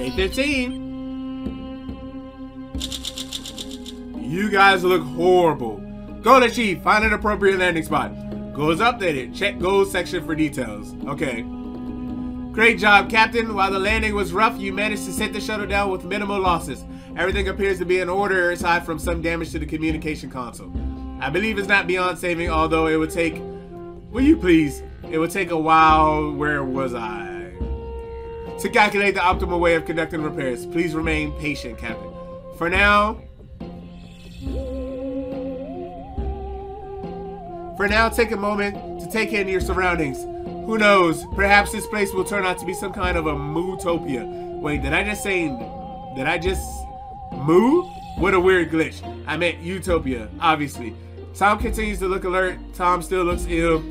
Day 15. You guys look horrible. Go to Chief, find an appropriate landing spot. Goals updated. Check goals section for details. Okay. Great job, Captain. While the landing was rough, you managed to set the shuttle down with minimal losses. Everything appears to be in order aside from some damage to the communication console. I believe it's not beyond saving, although it would take... Will you please? It would take a while. Where was I? To calculate the optimal way of conducting repairs. Please remain patient, Captain. For now... For now, take a moment to take in your surroundings. Who knows? Perhaps this place will turn out to be some kind of a mootopia. Wait, did I just say... Did I just... Moo? What a weird glitch. I meant utopia, obviously. Tom continues to look alert. Tom still looks ill.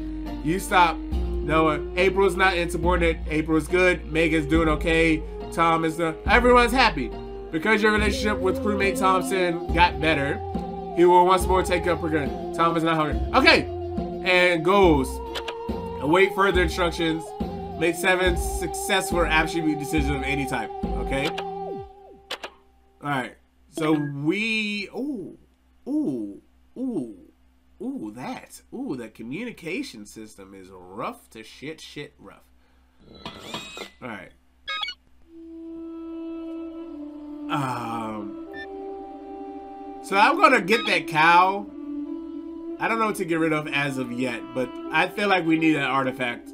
You stop. Noah. April's not insubordinate. April's good. Megan's doing okay. Tom is the. Everyone's happy. Because your relationship with crewmate Thompson got better, he will once more take up her gun. Tom is not hungry. Okay! And goes. Await further instructions. Make seven successful attribute decisions of any type. Okay? Alright. So we. Ooh. Ooh. Ooh. Ooh, that. Ooh, the communication system is rough to shit, shit rough. Alright. Um. So I'm gonna get that cow. I don't know what to get rid of as of yet, but I feel like we need an artifact.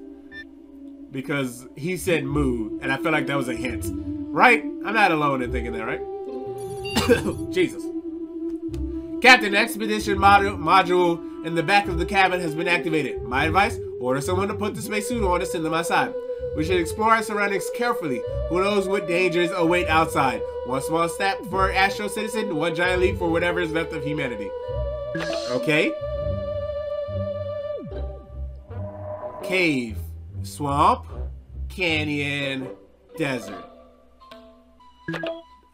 Because he said moo, and I feel like that was a hint. Right? I'm not alone in thinking that, right? Jesus. Captain, expedition module, module in the back of the cabin has been activated. My advice, order someone to put the spacesuit on and send them outside. We should explore our surroundings carefully. Who knows what dangers await outside. One small step for Astro Citizen, one giant leap for whatever is left of humanity. Okay. Cave, swamp, canyon, desert.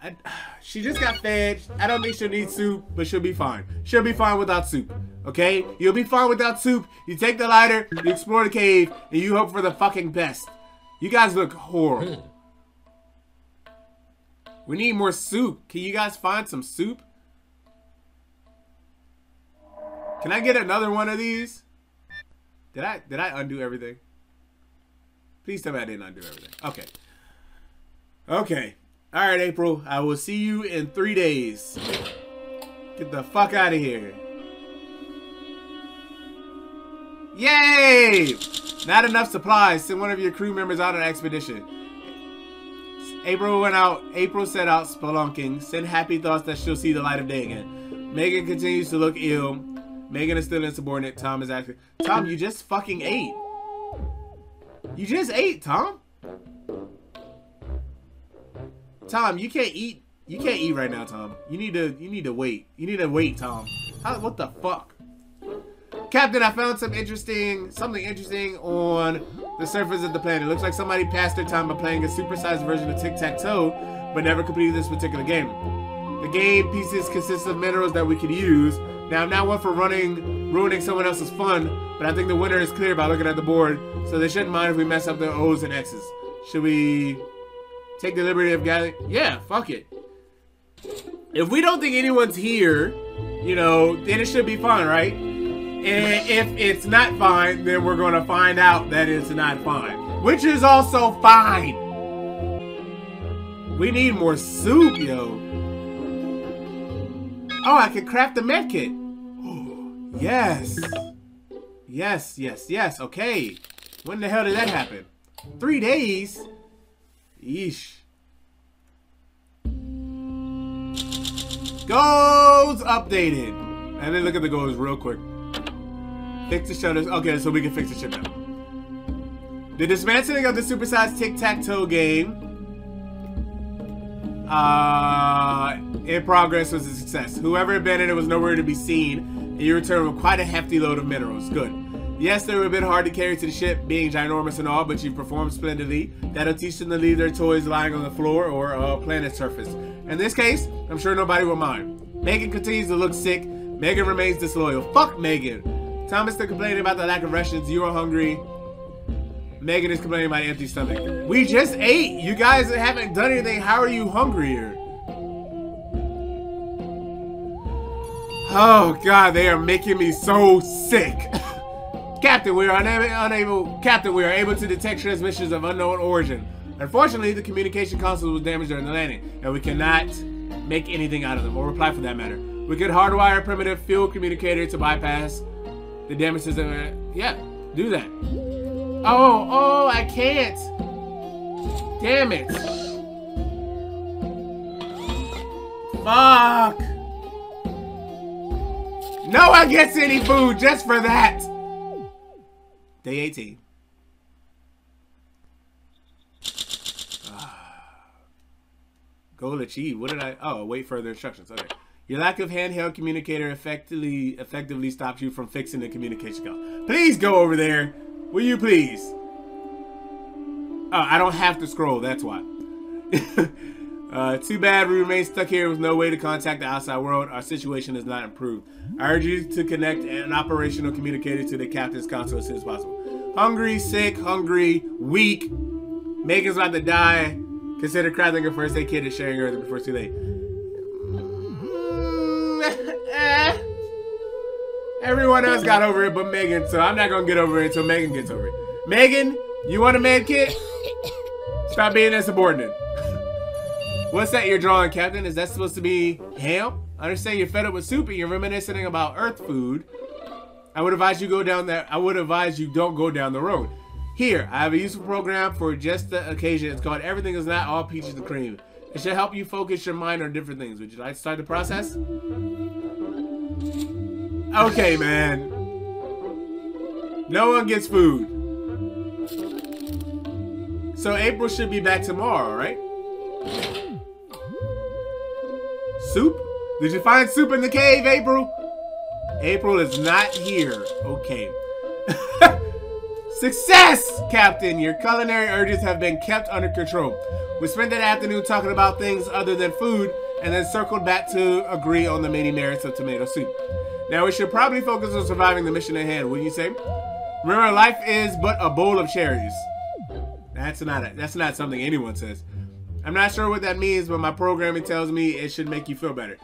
I, she just got fed. I don't think she'll need soup, but she'll be fine. She'll be fine without soup. Okay? You'll be fine without soup. You take the lighter, you explore the cave, and you hope for the fucking best. You guys look horrible. Hmm. We need more soup. Can you guys find some soup? Can I get another one of these? Did I did I undo everything? Please tell me I didn't undo everything. Okay. Okay. All right, April. I will see you in three days. Get the fuck out of here. Yay! Not enough supplies. Send one of your crew members out on an expedition. April went out. April set out spelunking. Send happy thoughts that she'll see the light of day again. Megan continues to look ill. Megan is still insubordinate. Tom is acting. Tom, you just fucking ate. You just ate, Tom. Tom, you can't eat. You can't eat right now, Tom. You need to. You need to wait. You need to wait, Tom. How, what the fuck? Captain, I found some interesting, something interesting on the surface of the planet. It looks like somebody passed their time by playing a supersized version of Tic-Tac-Toe, but never completed this particular game. The game pieces consist of minerals that we could use. Now, I'm not one for running, ruining someone else's fun, but I think the winner is clear by looking at the board, so they shouldn't mind if we mess up their O's and X's. Should we take the liberty of gathering? Yeah, fuck it. If we don't think anyone's here, you know, then it should be fine, right? And if it's not fine, then we're going to find out that it's not fine. Which is also fine. We need more soup, yo. Oh, I can craft the med kit. yes. Yes, yes, yes. Okay. When the hell did that happen? Three days? Yeesh. Goals updated. And then look at the goals real quick. Fix the shutters. Okay, so we can fix the ship now. The dismantling of the supersized tic-tac-toe game uh, in progress was a success. Whoever abandoned it was nowhere to be seen, and you returned with quite a hefty load of minerals. Good. Yes, they were a bit hard to carry to the ship, being ginormous and all, but you performed splendidly. That'll teach them to leave their toys lying on the floor or uh, planet surface. In this case, I'm sure nobody will mind. Megan continues to look sick. Megan remains disloyal. Fuck Megan. Thomas still complaining about the lack of rations. You are hungry. Megan is complaining about an empty stomach. We just ate. You guys haven't done anything. How are you hungrier? Oh god, they are making me so sick. Captain, we are unable, Captain, we are able to detect transmissions of unknown origin. Unfortunately, the communication console was damaged during the landing, and we cannot make anything out of them, or reply for that matter. We could hardwire a primitive field communicator to bypass the damage system. Yeah, do that. Oh, oh, I can't. Damn it. Fuck. No one gets any food just for that. Day 18. Ah. Goal achieved. What did I? Oh, wait further instructions. Okay. Your lack of handheld communicator effectively effectively stops you from fixing the communication call. Please go over there. Will you please? Oh, I don't have to scroll. That's why. uh, too bad we remain stuck here with no way to contact the outside world. Our situation is not improved. I urge you to connect an operational communicator to the captain's console as soon as possible. Hungry, sick, hungry, weak. Megan's about to die. Consider crafting a first aid kit and sharing Earth before it's too late. Everyone else got over it but Megan, so I'm not gonna get over it until Megan gets over it. Megan, you want a med kit? Stop being insubordinate. What's that you're drawing, Captain? Is that supposed to be ham? I understand you're fed up with soup and you're reminiscing about Earth food. I would advise you go down there. I would advise you don't go down the road. Here, I have a useful program for just the occasion. It's called Everything is Not All Peaches and Cream. It should help you focus your mind on different things. Would you like to start the process? Okay, man. No one gets food. So April should be back tomorrow, right? Soup? Did you find soup in the cave, April? April is not here. Okay. Success, Captain! Your culinary urges have been kept under control. We spent that afternoon talking about things other than food and then circled back to agree on the many merits of tomato soup. Now we should probably focus on surviving the mission at hand, wouldn't you say? Remember, life is but a bowl of cherries. That's not a, that's not something anyone says. I'm not sure what that means, but my programming tells me it should make you feel better.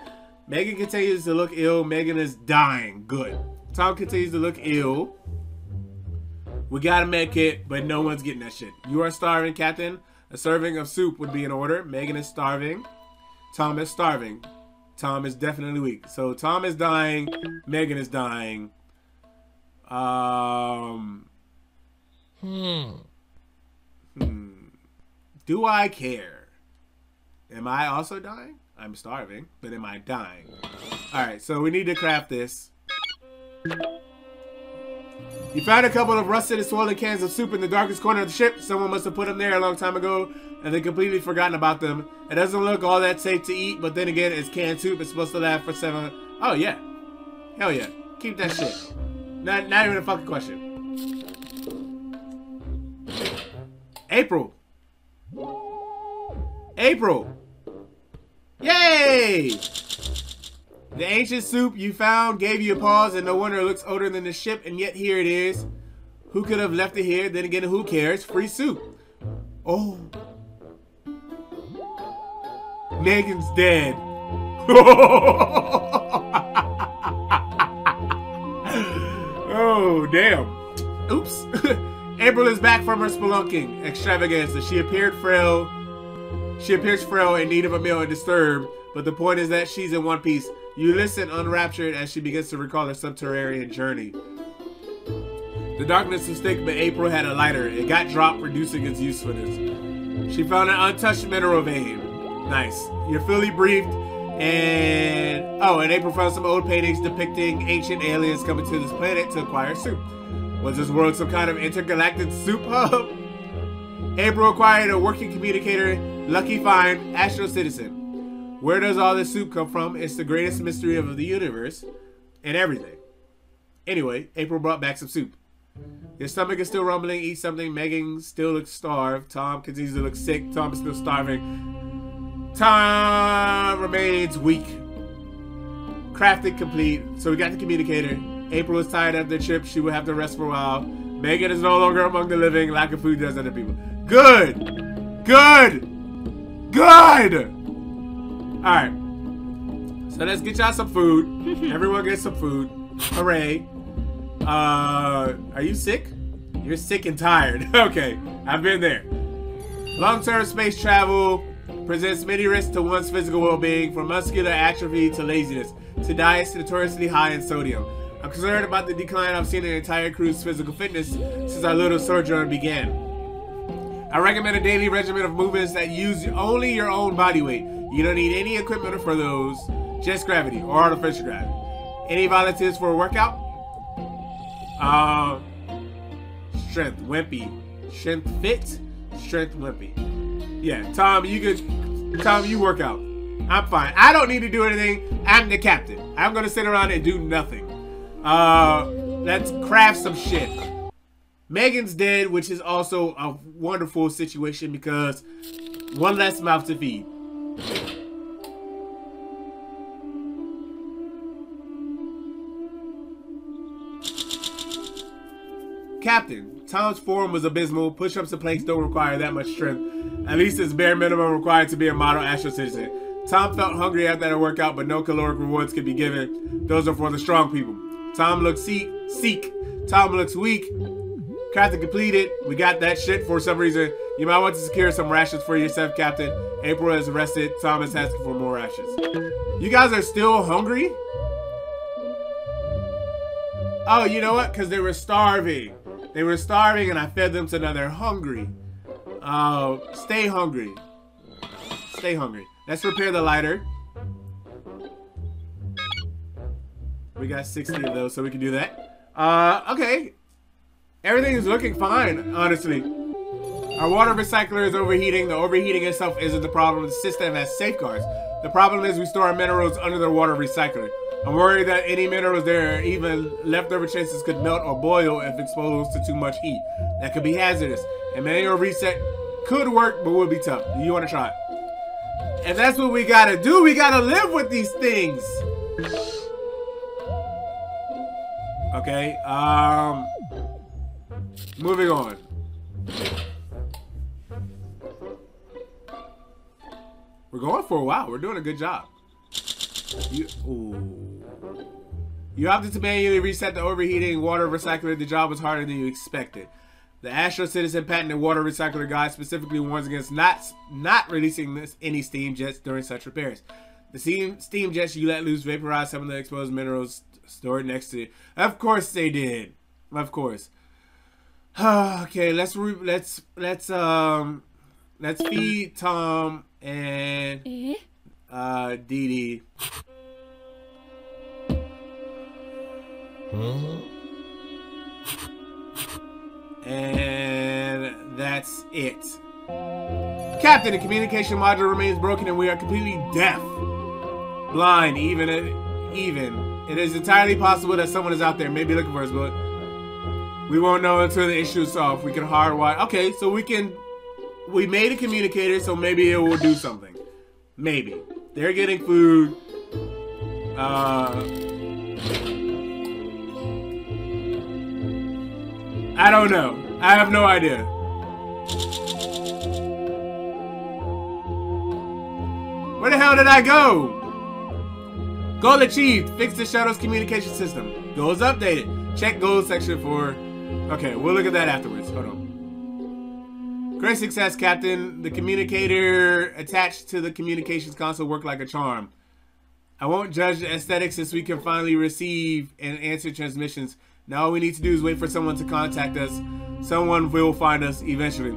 Megan continues to look ill. Megan is dying. Good. Tom continues to look ill. We got a med kit, but no one's getting that shit. You are starving, Captain. A serving of soup would be in order. Megan is starving. Tom is starving. Tom is definitely weak. So Tom is dying. Megan is dying. Um. Hmm. Hmm. Do I care? Am I also dying? I'm starving, but am I dying? Alright, so we need to craft this. You found a couple of rusted and swollen cans of soup in the darkest corner of the ship. Someone must have put them there a long time ago and then completely forgotten about them. It doesn't look all that safe to eat, but then again, it's canned soup. It's supposed to last for seven... Oh, yeah. Hell yeah. Keep that shit. Not, not even a fucking question. April. April. Yay! The ancient soup you found gave you a pause, and no wonder it looks older than the ship, and yet here it is. Who could have left it here? Then again, who cares? Free soup. Oh. Megan's dead. oh, damn. Oops. April is back from her spelunking extravaganza. She appeared frail. She appears frail in need of a meal and disturbed, but the point is that she's in one piece. You listen unraptured as she begins to recall her subterranean journey. The darkness was thick, but April had a lighter. It got dropped, reducing its usefulness. She found an untouched mineral vein. Nice. You're fully briefed, and oh, and April found some old paintings depicting ancient aliens coming to this planet to acquire soup. Was this world some kind of intergalactic soup hub? April acquired a working communicator, lucky find, Astro Citizen. Where does all this soup come from? It's the greatest mystery of the universe and everything. Anyway, April brought back some soup. Your stomach is still rumbling. Eat something. Megan still looks starved. Tom continues to look sick. Tom is still starving. Tom remains weak. Crafted complete. So we got the communicator. April is tired after the trip. She will have to rest for a while. Megan is no longer among the living. Lack of food does other people. Good! Good! Good! Alright. So let's get y'all some food. Everyone get some food. Hooray. Uh, are you sick? You're sick and tired. okay, I've been there. Long-term space travel presents many risks to one's physical well-being, from muscular atrophy to laziness, to diets notoriously high in sodium. I'm concerned about the decline I've seen in the entire crew's physical fitness since our little sojourn began. I recommend a daily regimen of movements that use only your own body weight. You don't need any equipment for those, just gravity or artificial gravity. Any volunteers for a workout? Uh, strength, wimpy. Strength fit, strength wimpy. Yeah, Tom, you could, Tom, you work out. I'm fine. I don't need to do anything. I'm the captain. I'm gonna sit around and do nothing. Uh, let's craft some shit. Megan's dead, which is also a wonderful situation because one less mouth to feed. Captain, Tom's form was abysmal. Push-ups and planks don't require that much strength. At least it's bare minimum required to be a model astro citizen. Tom felt hungry after that workout, but no caloric rewards could be given. Those are for the strong people. Tom looks seek, seek. Tom looks weak. Captain completed. We got that shit for some reason. You might want to secure some rations for yourself, Captain. April is arrested. Thomas asking for more rations. You guys are still hungry? Oh, you know what? Because they were starving. They were starving and I fed them so now they're hungry. Uh, stay hungry. Stay hungry. Let's repair the lighter. We got 60 of those, so we can do that. Uh, okay. Everything is looking fine, honestly. Our water recycler is overheating. The overheating itself isn't the problem. The system has safeguards. The problem is we store our minerals under the water recycler. I'm worried that any minerals there, even leftover traces, could melt or boil if exposed to too much heat. That could be hazardous. A manual reset could work, but would be tough. Do you want to try it? And that's what we gotta do. We gotta live with these things. Okay, um... Moving on. We're going for a while. We're doing a good job. You. You opted to manually reset the overheating water recycler. The job was harder than you expected. The Astro Citizen patented water recycler guide specifically warns against not not releasing this, any steam jets during such repairs. The steam, steam jets you let loose vaporize some of the exposed minerals stored next to it. Of course they did. Of course. okay, let's let's let's um let's feed Tom and eh? uh Dee Dee. Huh? And that's it. Captain, the communication module remains broken and we are completely deaf. Blind, even, even. It is entirely possible that someone is out there, maybe looking for us, but we won't know until the issue is solved. We can hardwire. Okay, so we can. We made a communicator, so maybe it will do something. Maybe. They're getting food. Uh. I don't know. I have no idea. Where the hell did I go? Goal achieved. Fix the shuttle's communication system. Goals updated. Check goals section for... Okay, we'll look at that afterwards. Hold on. Great success, Captain. The communicator attached to the communications console worked like a charm. I won't judge the aesthetics since we can finally receive and answer transmissions now all we need to do is wait for someone to contact us. Someone will find us eventually.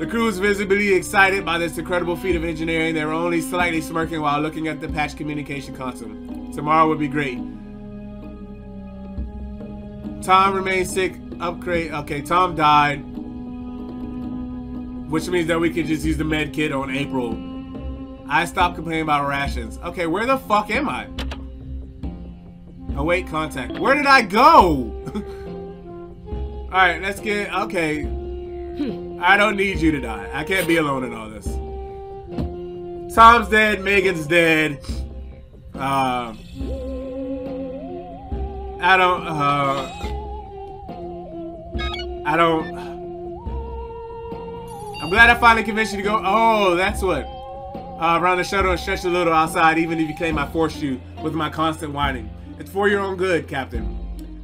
The crew is visibly excited by this incredible feat of engineering. They were only slightly smirking while looking at the patch communication console. Tomorrow would be great. Tom remains sick. Upgrade. Okay, Tom died. Which means that we can just use the med kit on April. I stopped complaining about rations. Okay, where the fuck am I? Await contact. Where did I go? Alright, let's get... Okay. I don't need you to die. I can't be alone in all this. Tom's dead. Megan's dead. Uh, I don't... Uh, I don't... I'm glad I finally convinced you to go. Oh, that's what. Uh, around the shuttle and stretch a little outside, even if you claim I forced you with my constant whining. It's for your own good, Captain.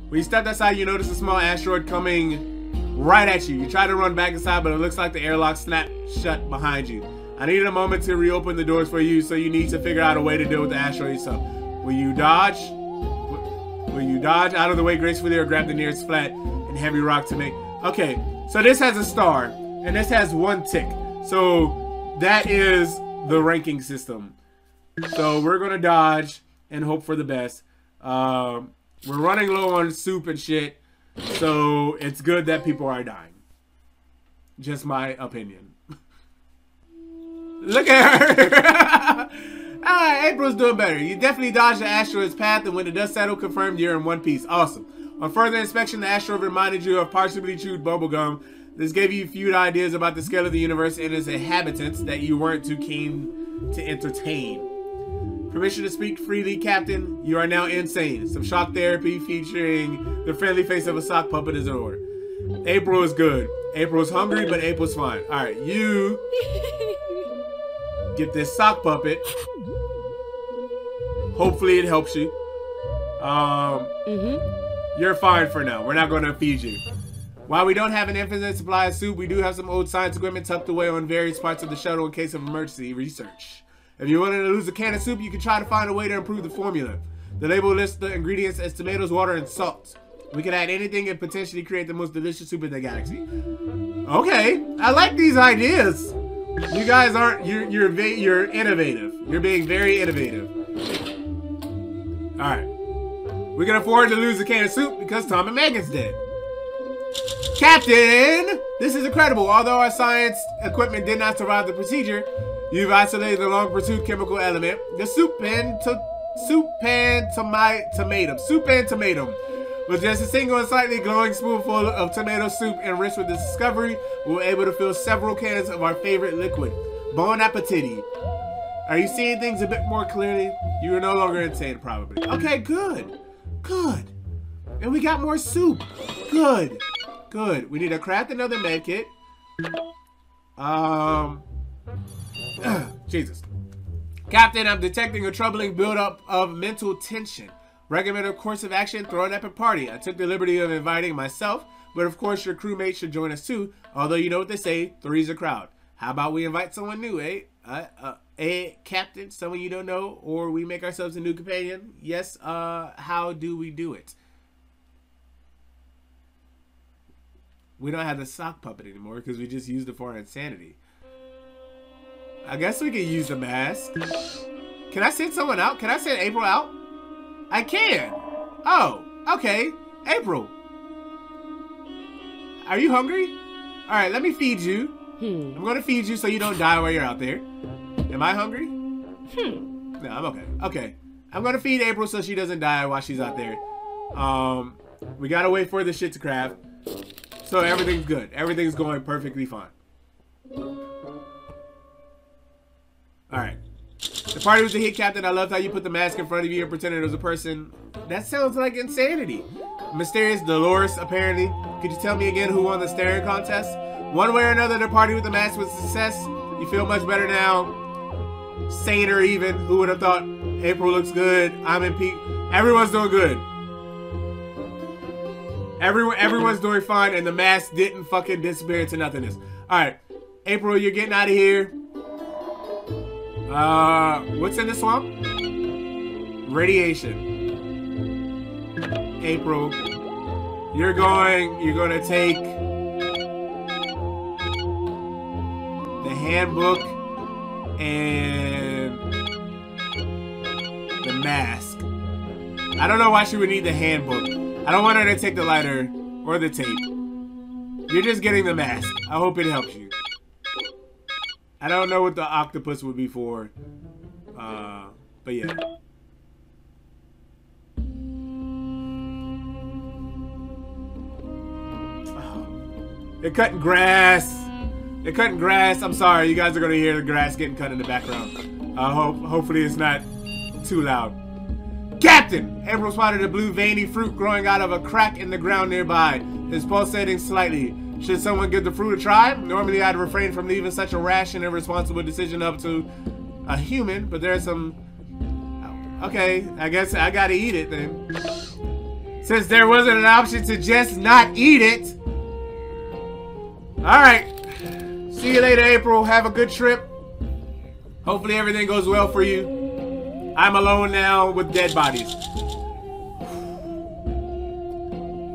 When you stepped outside, you noticed a small asteroid coming right at you. You tried to run back inside, but it looks like the airlock snapped shut behind you. I needed a moment to reopen the doors for you, so you need to figure out a way to deal with the asteroid yourself. Will you dodge? Will you dodge out of the way gracefully or grab the nearest flat and heavy rock to make... Okay, so this has a star, and this has one tick. So that is the ranking system. So we're to dodge and hope for the best. Um, we're running low on soup and shit, so it's good that people are dying. Just my opinion. Look at her. ah, April's doing better. You definitely dodged the asteroid's path, and when the dust settled, confirmed you're in one piece. Awesome. On further inspection, the asteroid reminded you of partially chewed bubblegum. This gave you a few ideas about the scale of the universe and its inhabitants that you weren't too keen to entertain. Permission to speak freely, Captain. You are now insane. Some shock therapy featuring the friendly face of a sock puppet is in order. April is good. April's hungry, but April's fine. All right, you get this sock puppet. Hopefully it helps you. Um, mm -hmm. You're fine for now. We're not going to feed you. While we don't have an infinite supply of soup, we do have some old science equipment tucked away on various parts of the shuttle in case of emergency research. If you're willing to lose a can of soup, you can try to find a way to improve the formula. The label lists the ingredients as tomatoes, water, and salt. We can add anything and potentially create the most delicious soup in the galaxy. Okay, I like these ideas. You guys aren't, you're, you're, you're innovative. You're being very innovative. All right. We can afford to lose a can of soup because Tom and Megan's dead. Captain! This is incredible. Although our science equipment did not survive the procedure, you've isolated the long pursued chemical element, the soup pan to soup pan tomato tomato. Soup and tomato. With just a single and slightly glowing spoonful of tomato soup enriched with this discovery, we were able to fill several cans of our favorite liquid. Bon appetit. Are you seeing things a bit more clearly? You are no longer insane, probably. Okay, good. Good. And we got more soup. Good. Good. We need to craft another medkit. Um. Jesus. Captain, I'm detecting a troubling buildup of mental tension. Recommend a course of action, throw an epic party. I took the liberty of inviting myself, but of course your crewmates should join us too. Although you know what they say, three's a crowd. How about we invite someone new, eh? Uh, uh, a captain, someone you don't know, or we make ourselves a new companion? Yes, uh, how do we do it? We don't have the sock puppet anymore because we just used it for insanity. I guess we can use the mask. Can I send someone out? Can I send April out? I can. Oh, okay. April. Are you hungry? All right, let me feed you. Hmm. I'm going to feed you so you don't die while you're out there. Am I hungry? Hmm. No, I'm okay. Okay. I'm going to feed April so she doesn't die while she's out there. Um, we got to wait for the shit to craft. So everything's good. Everything's going perfectly fine. Alright. The party was a hit, Captain. I loved how you put the mask in front of you and pretended it was a person. That sounds like insanity. Mysterious Dolores, apparently. Could you tell me again who won the staring contest? One way or another, the party with the mask was a success. You feel much better now. Saner even. Who would have thought April looks good? I'm in peak. Everyone's doing good. Everyone, everyone's doing fine, and the mask didn't fucking disappear into nothingness. All right, April, you're getting out of here. Uh, what's in the swamp? Radiation. April, you're going, you're to take the handbook and the mask. I don't know why she would need the handbook. I don't want her to take the lighter or the tape. You're just getting the mask. I hope it helps you. I don't know what the octopus would be for. Uh, but yeah. Oh. They're cutting grass. They're cutting grass. I'm sorry, you guys are gonna hear the grass getting cut in the background. I hope hopefully it's not too loud. Captain! Captain, April spotted a blue veiny fruit growing out of a crack in the ground nearby. It's pulsating slightly. Should someone give the fruit a try? Normally I'd refrain from leaving such a rash and irresponsible decision up to a human, but there's some... Okay, I guess I gotta eat it then. Since there wasn't an option to just not eat it. Alright. See you later, April. Have a good trip. Hopefully everything goes well for you. I'm alone now with dead bodies.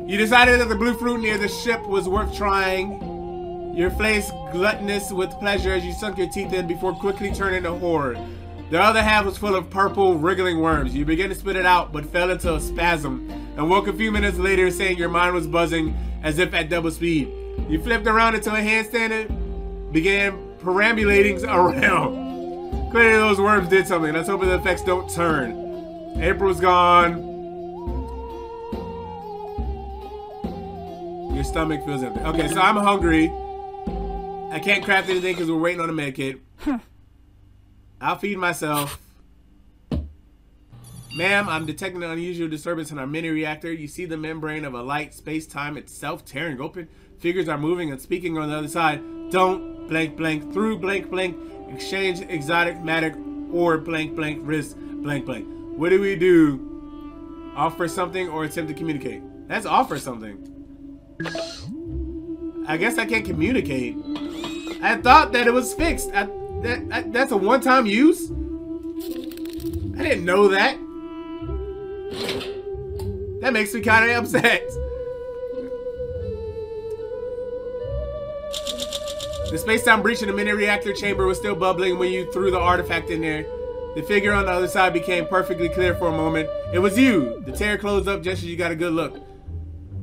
You decided that the blue fruit near the ship was worth trying. Your face gluttonous with pleasure as you sunk your teeth in before quickly turning to horror. The other half was full of purple, wriggling worms. You began to spit it out, but fell into a spasm, and woke a few minutes later saying your mind was buzzing as if at double speed. You flipped around into a handstand and began perambulating around. Clearly those worms did something. Let's hope the effects don't turn. April's gone. Your stomach feels empty. Okay, so I'm hungry. I can't craft anything because we're waiting on a med kit. Hmm. I'll feed myself. Ma'am, I'm detecting an unusual disturbance in our mini reactor. You see the membrane of a light space-time itself tearing open. Figures are moving and speaking on the other side. Don't blank blank through blank blank exchange exotic matter or blank blank risk blank blank. What do we do? Offer something or attempt to communicate? That's offer something. I guess I can't communicate. I thought that it was fixed. I, that, that that's a one-time use. I didn't know that. That makes me kind of upset. The space-time breach in the mini reactor chamber was still bubbling when you threw the artifact in there. The figure on the other side became perfectly clear for a moment. It was you. The tear closed up just as you got a good look.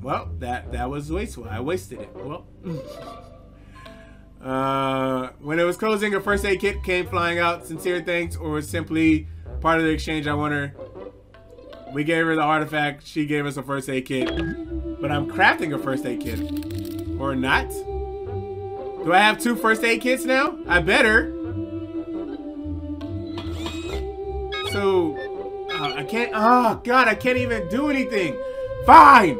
Well, that that was wasteful. I wasted it. Well. uh, when it was closing, a first aid kit came flying out. Sincere thanks, or simply part of the exchange. I wonder. We gave her the artifact. She gave us a first aid kit. But I'm crafting a first aid kit. Or not. Do I have two first aid kits now? I better. So, uh, I can't, oh God, I can't even do anything. Fine.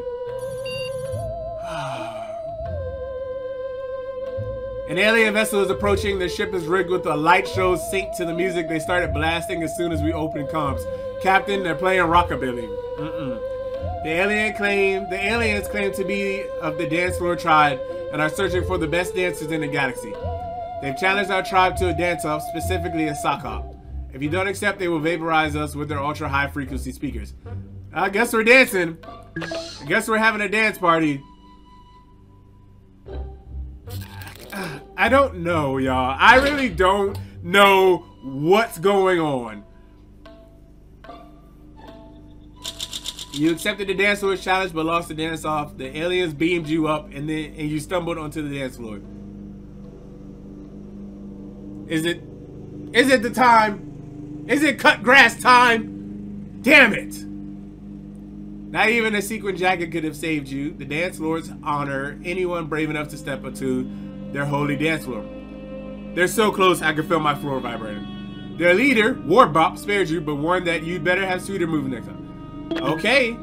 An alien vessel is approaching. The ship is rigged with a light show synced to the music. They started blasting as soon as we opened comms. Captain, they're playing rockabilly. Mm -mm. The alien claim the aliens claim to be of the dance floor tribe and are searching for the best dancers in the galaxy. They've challenged our tribe to a dance-off, specifically a sock hop. If you don't accept, they will vaporize us with their ultra-high frequency speakers. I guess we're dancing. I guess we're having a dance party. I don't know, y'all. I really don't know what's going on. You accepted the dance floor challenge but lost the dance off. The aliens beamed you up and then and you stumbled onto the dance floor. Is it is it the time? Is it cut grass time? Damn it! Not even a sequin jacket could have saved you. The dance lords honor anyone brave enough to step onto their holy dance floor. They're so close I can feel my floor vibrating. Their leader, Warbop, spared you, but warned that you'd better have sweeter moves next time. Okay.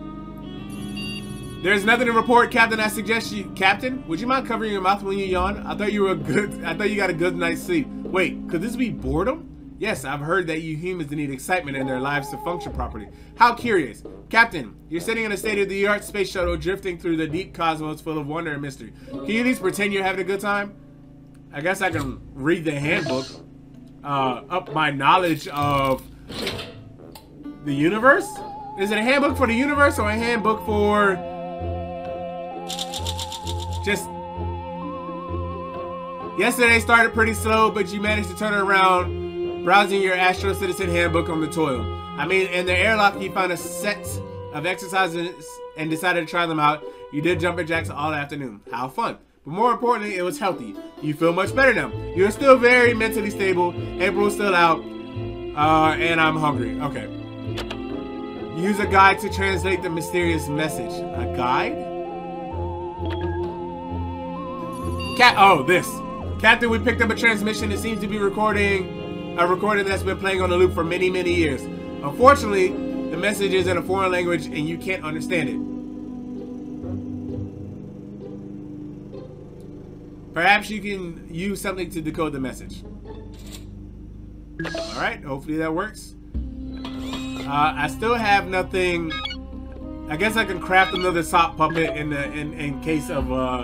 There's nothing to report, Captain. I suggest you, Captain, would you mind covering your mouth when you yawn? I thought you were a good, I thought you got a good night's sleep. Wait, could this be boredom? Yes, I've heard that you humans need excitement in their lives to function properly. How curious. Captain, you're sitting in a state-of-the-art space shuttle drifting through the deep cosmos full of wonder and mystery. Can you at least pretend you're having a good time? I guess I can read the handbook. Uh, up my knowledge of the universe? Is it a handbook for the universe or a handbook for just Yesterday started pretty slow, but you managed to turn around browsing your Astro Citizen handbook on the toil. I mean, in the airlock, you found a set of exercises and decided to try them out. You did jumping jacks all afternoon. How fun. But more importantly, it was healthy. You feel much better now. You're still very mentally stable. April's still out. Uh, and I'm hungry. Okay. Use a guide to translate the mysterious message. A guide? Cat. Oh, this. Captain, we picked up a transmission that seems to be recording a recording that's been playing on a loop for many, many years. Unfortunately, the message is in a foreign language and you can't understand it. Perhaps you can use something to decode the message. Alright, hopefully that works. Uh, I still have nothing... I guess I can craft another sock puppet in the in, in case of uh,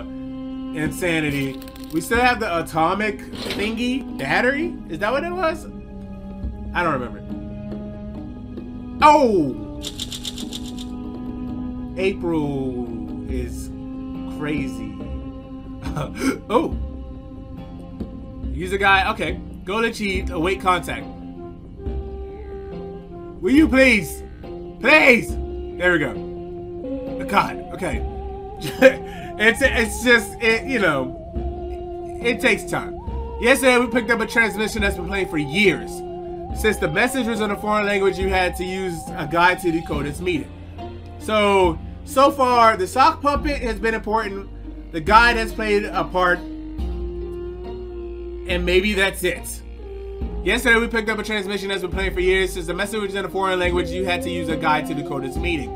insanity. We still have the atomic thingy battery. Is that what it was? I don't remember. Oh! April is crazy. oh! Use a guy. Okay. Goal achieved. Await contact. Will you please? Please! There we go. God, okay. it's it's just it you know it takes time. Yesterday we picked up a transmission that's been playing for years. Since the message was in a foreign language, you had to use a guide to decode its meaning. So so far, the sock puppet has been important. The guide has played a part, and maybe that's it. Yesterday we picked up a transmission that's been playing for years. Since the message was in a foreign language, you had to use a guide to decode its meaning.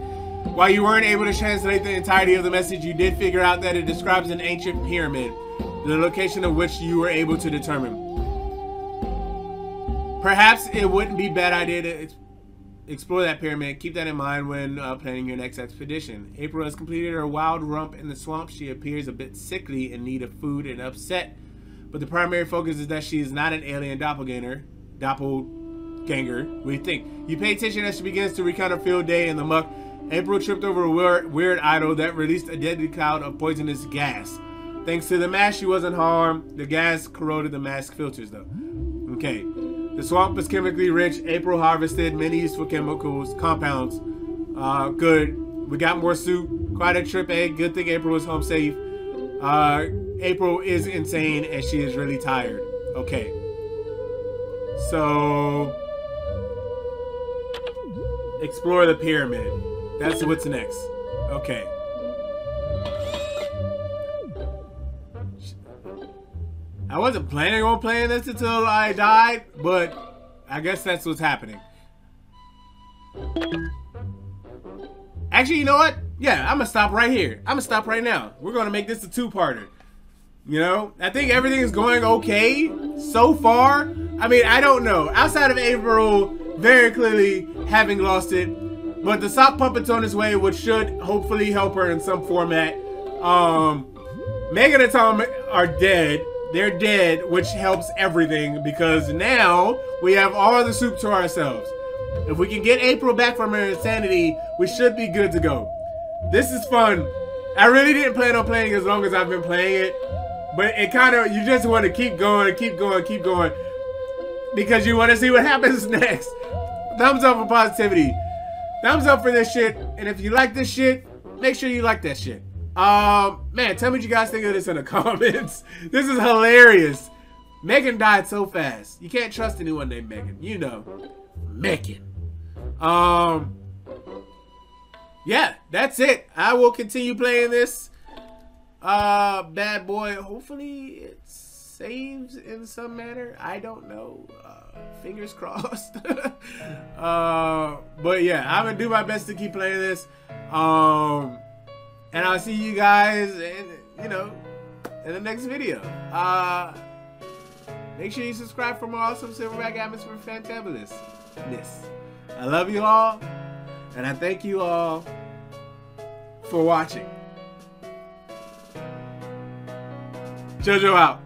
While you weren't able to translate the entirety of the message, you did figure out that it describes an ancient pyramid, the location of which you were able to determine. Perhaps it wouldn't be a bad idea to explore that pyramid. Keep that in mind when uh, planning your next expedition. April has completed her wild romp in the swamp. She appears a bit sickly, in need of food, and upset. But the primary focus is that she is not an alien doppelganger. Doppelganger. You think? You pay attention as she begins to recount her field day in the muck April tripped over a weird, weird idol that released a deadly cloud of poisonous gas. Thanks to the mask, she wasn't harmed. The gas corroded the mask filters, though. Okay. The swamp is chemically rich. April harvested many useful chemicals, compounds. Uh, good. We got more soup. Quite a trip, eh? Good thing April was home safe. Uh, April is insane and she is really tired. Okay. So, explore the pyramid. That's what's next. Okay. I wasn't planning on playing this until I died, but I guess that's what's happening. Actually, you know what? Yeah, I'm gonna stop right here. I'm gonna stop right now. We're gonna make this a two-parter. You know, I think everything is going okay so far. I mean, I don't know. Outside of April very clearly having lost it, but the sock puppet's on his way, which should hopefully help her in some format. Um, Megan and Tom are dead. They're dead, which helps everything because now we have all the soup to ourselves. If we can get April back from her insanity, we should be good to go. This is fun. I really didn't plan on playing as long as I've been playing it. But it kind of, you just want to keep going, keep going, keep going. Because you want to see what happens next. Thumbs up for positivity. Thumbs up for this shit. And if you like this shit, make sure you like that shit. Um, man, tell me what you guys think of this in the comments. this is hilarious. Megan died so fast. You can't trust anyone named Megan. You know. Megan. Um, yeah, that's it. I will continue playing this. Uh, bad boy. Hopefully it saves in some manner. I don't know. Uh, fingers crossed. uh, but yeah, I'm gonna do my best to keep playing this. Um, and I'll see you guys in, you know, in the next video. Uh, make sure you subscribe for more awesome Silverback Atmosphere Fantabulousness. I love you all, and I thank you all for watching. JoJo out.